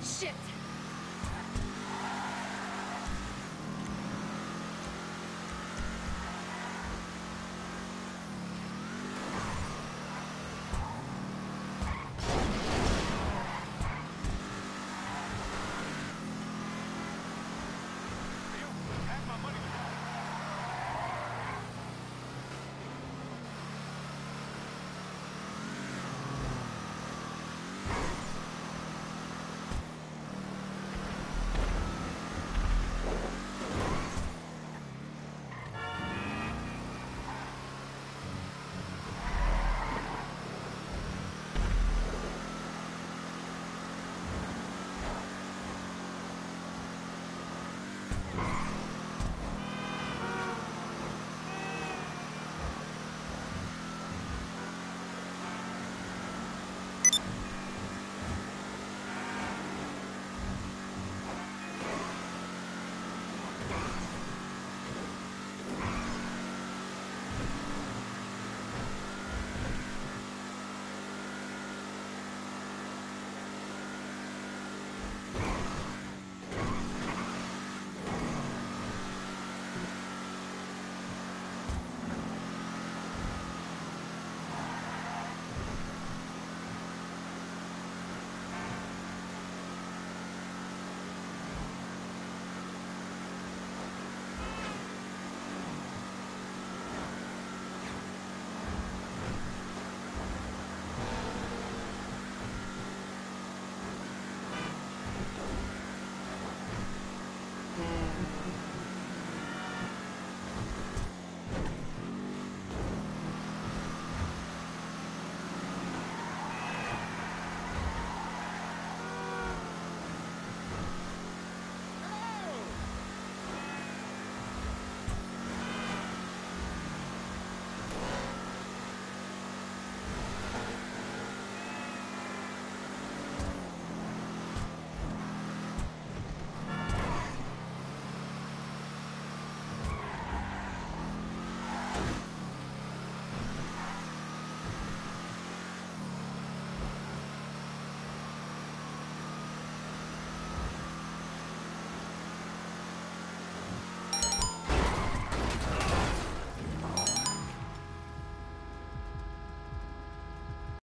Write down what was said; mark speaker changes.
Speaker 1: Shit!